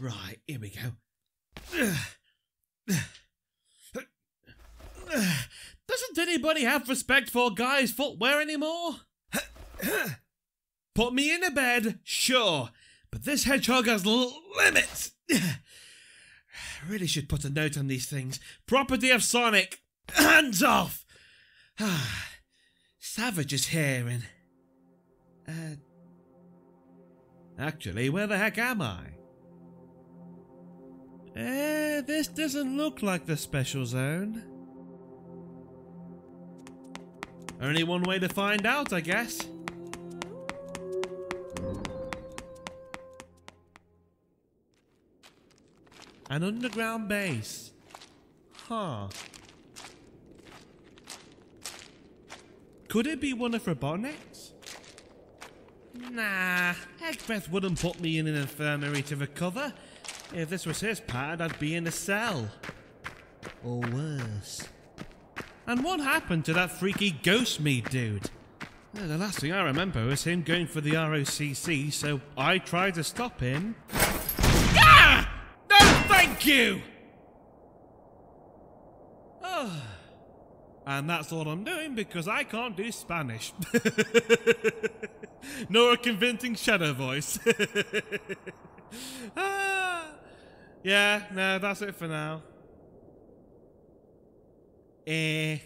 Right, here we go. Doesn't anybody have respect for guys' footwear anymore? Put me in a bed, sure, but this hedgehog has limits. really should put a note on these things. Property of Sonic. Hands off. Savage is here and. Uh. Actually, where the heck am I? Eh, this doesn't look like the special zone. Only one way to find out, I guess. An underground base. Huh. Could it be one of Robotnik's? Nah, Egbeth wouldn't put me in an infirmary to recover. If this was his pad, I'd be in a cell. Or worse. And what happened to that freaky ghost meat dude? The last thing I remember was him going for the ROCC, so I tried to stop him. Ah! No, thank you! Oh. And that's all I'm doing because I can't do Spanish. Nor a convincing shadow voice. ah. Yeah, no, that's it for now. Eh.